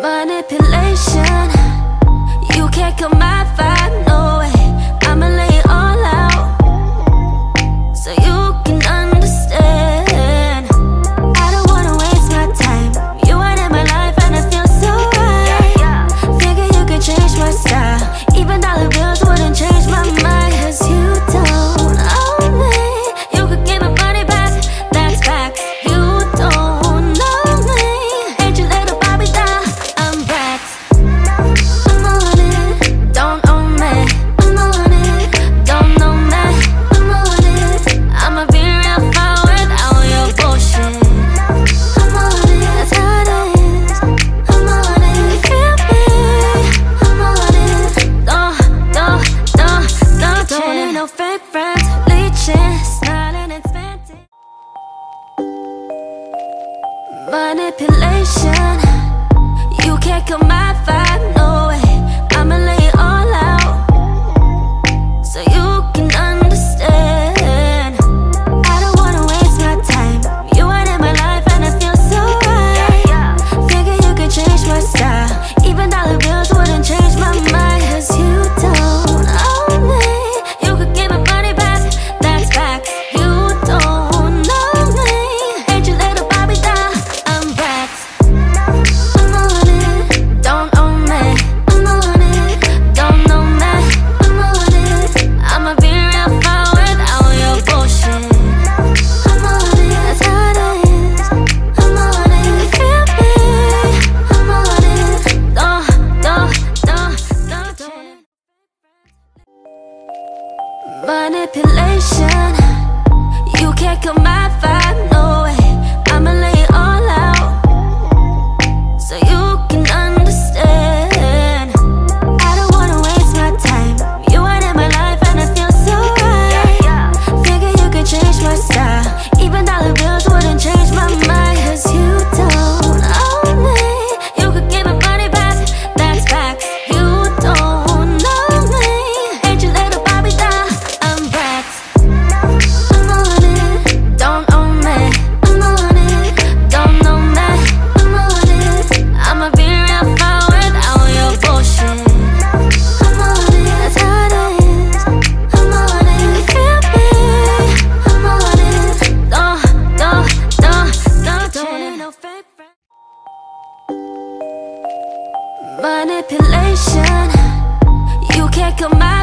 Manipulation. You can't kill my vibe no fake friends, leeches Smiling and spending Manipulation. You can't come out. Manipulation. You can't come my vibe, no. manipulation. You can't come out.